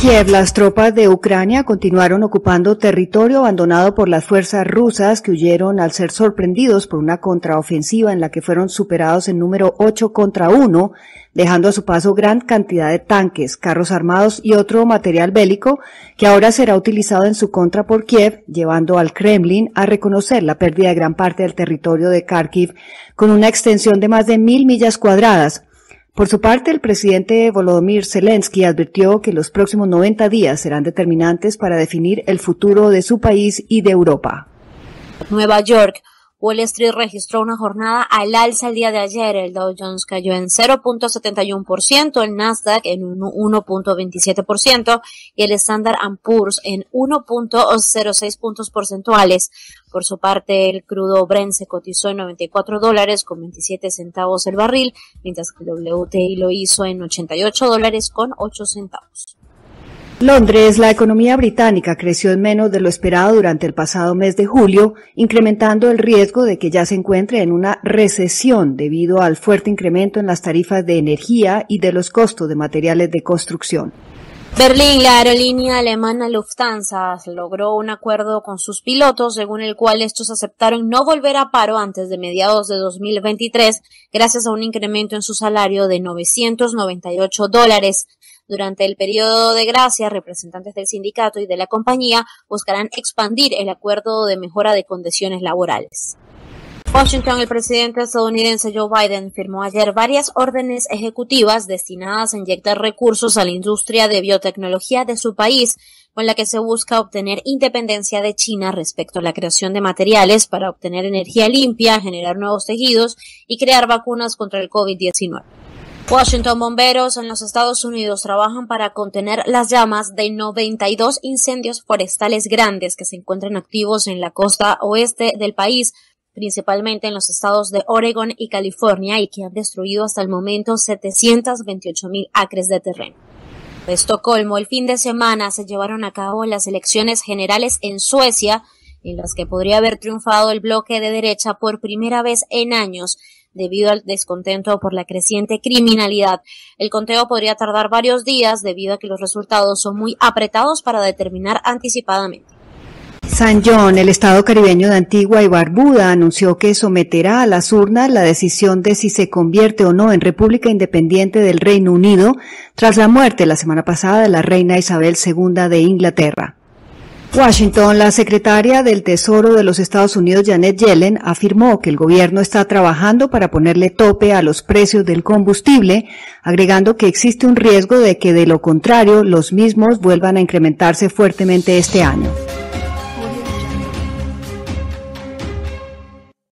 Kiev, las tropas de Ucrania continuaron ocupando territorio abandonado por las fuerzas rusas que huyeron al ser sorprendidos por una contraofensiva en la que fueron superados en número 8 contra 1, dejando a su paso gran cantidad de tanques, carros armados y otro material bélico que ahora será utilizado en su contra por Kiev, llevando al Kremlin a reconocer la pérdida de gran parte del territorio de Kharkiv con una extensión de más de mil millas cuadradas por su parte, el presidente Volodymyr Zelensky advirtió que los próximos 90 días serán determinantes para definir el futuro de su país y de Europa. Nueva York. Wall Street registró una jornada al alza el día de ayer. El Dow Jones cayó en 0.71%, el Nasdaq en 1.27% y el Standard Poor's en 1.06 puntos porcentuales. Por su parte, el crudo Brent se cotizó en 94 dólares con 27 centavos el barril, mientras que el WTI lo hizo en 88 dólares con 8 centavos. Londres, la economía británica creció en menos de lo esperado durante el pasado mes de julio, incrementando el riesgo de que ya se encuentre en una recesión debido al fuerte incremento en las tarifas de energía y de los costos de materiales de construcción. Berlín, la aerolínea alemana Lufthansa logró un acuerdo con sus pilotos según el cual estos aceptaron no volver a paro antes de mediados de 2023 gracias a un incremento en su salario de 998 dólares. Durante el periodo de gracia, representantes del sindicato y de la compañía buscarán expandir el acuerdo de mejora de condiciones laborales. Washington, el presidente estadounidense Joe Biden firmó ayer varias órdenes ejecutivas destinadas a inyectar recursos a la industria de biotecnología de su país, con la que se busca obtener independencia de China respecto a la creación de materiales para obtener energía limpia, generar nuevos tejidos y crear vacunas contra el COVID-19. Washington Bomberos en los Estados Unidos trabajan para contener las llamas de 92 incendios forestales grandes que se encuentran activos en la costa oeste del país, principalmente en los estados de Oregon y California y que han destruido hasta el momento 728 mil acres de terreno. De Estocolmo, el fin de semana se llevaron a cabo las elecciones generales en Suecia, en las que podría haber triunfado el bloque de derecha por primera vez en años, debido al descontento por la creciente criminalidad. El conteo podría tardar varios días debido a que los resultados son muy apretados para determinar anticipadamente. San John, el Estado caribeño de Antigua y Barbuda, anunció que someterá a las urnas la decisión de si se convierte o no en República Independiente del Reino Unido tras la muerte la semana pasada de la reina Isabel II de Inglaterra. Washington, la secretaria del Tesoro de los Estados Unidos, Janet Yellen, afirmó que el gobierno está trabajando para ponerle tope a los precios del combustible, agregando que existe un riesgo de que de lo contrario los mismos vuelvan a incrementarse fuertemente este año.